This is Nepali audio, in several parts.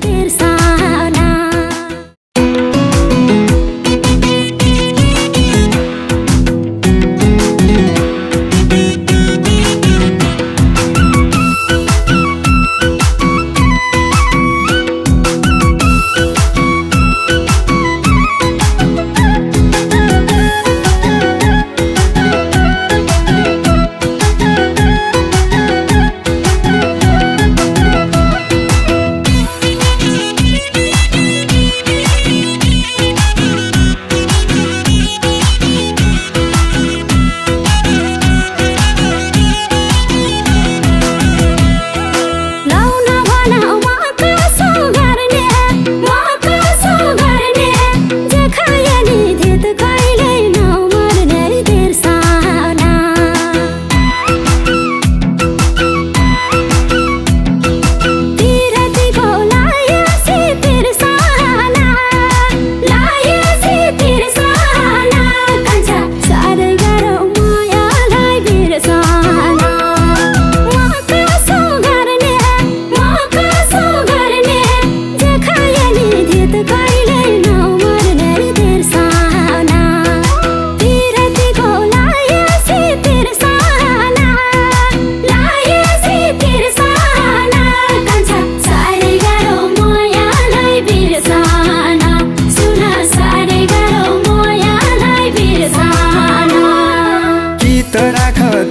their side.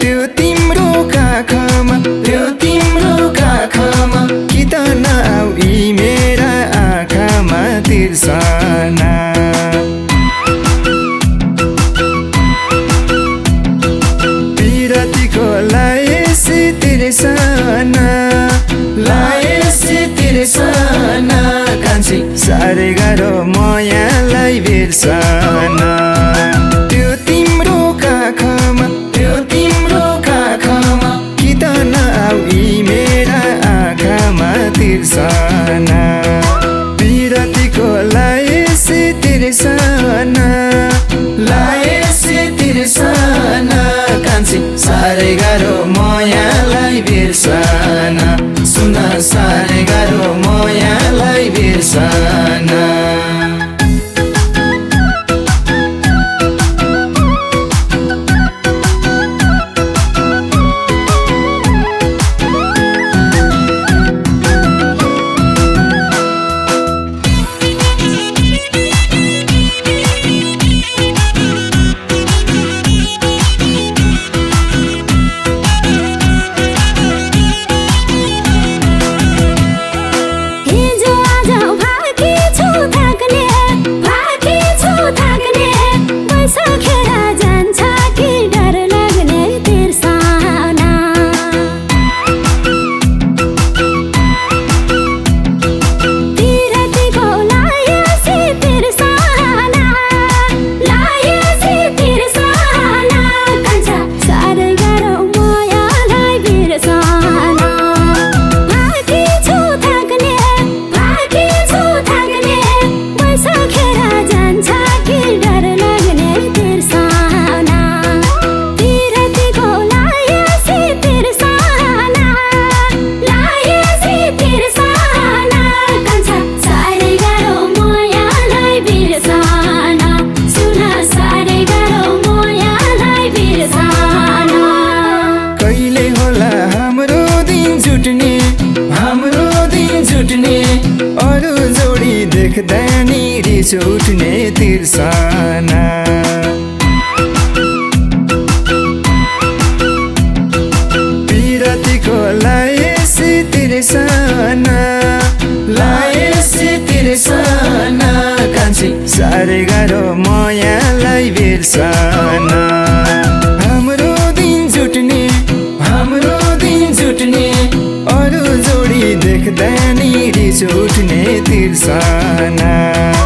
do देख्दैन रिस उठ्ने तिर्सना। बिरतीको लायसी तिर्सना। लायसी तिर्सना। कान्छी साह्रै गाह्रो मायालाई बिर्सना। देख दैनी रिस उठ्ने तिर्सना।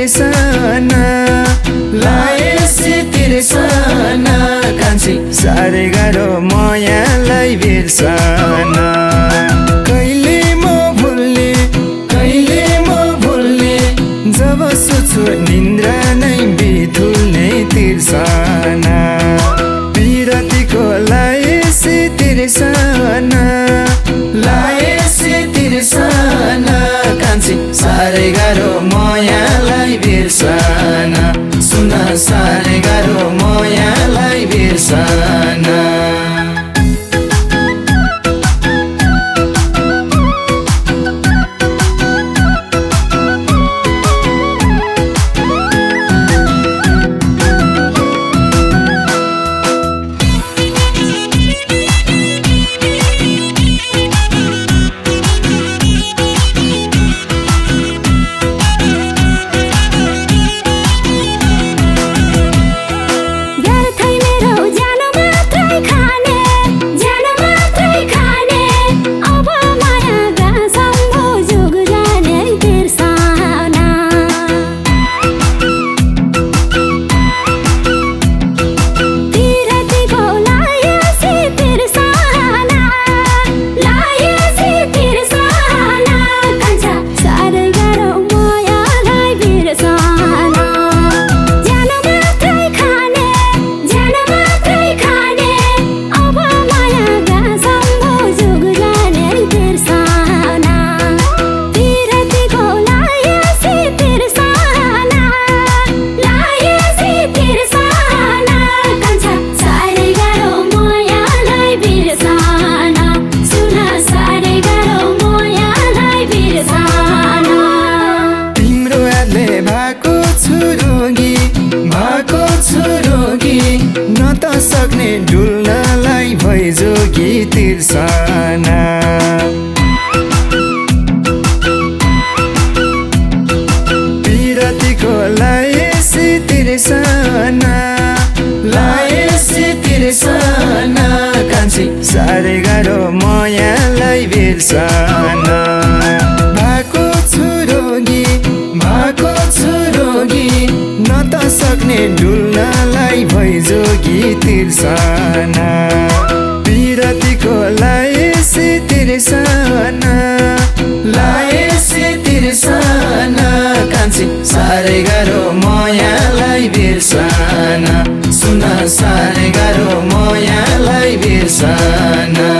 तिर्सना लाएसी तिर्सना कान्छी। साह्रै गाह्रो मायालाई बिर्सना। कहिले म भुल्ने कहिले म भुल्ने जब सोच्छु निन्द्रा नै बिथुल्ने तिर्सना। पिरतीको लाएसी तिर्सना लाएसी तिर्सना कान्छी। साह्रै गाह्रो सुन तिर्सना। पिरतीको लाएसी तिर्सना। लाएसी तिर्सना। कान्छी साह्रै गाह्रो मायालाई बिर्सना। भएको छु रोगी भएको छु रोगी। न त सक्ने डुल्नलाई भइजोगी तिर्सना। कान्छी साह्रै गाह्रो मायालाई बिर्सना। सुन साह्रै गाह्रो मायालाई बिर्सना।